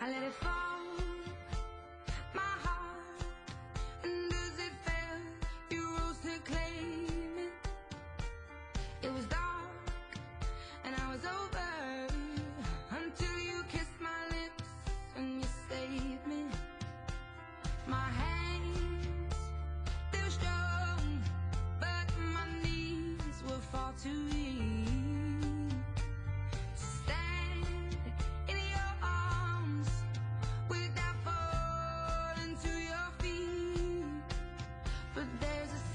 I let it fall but there's a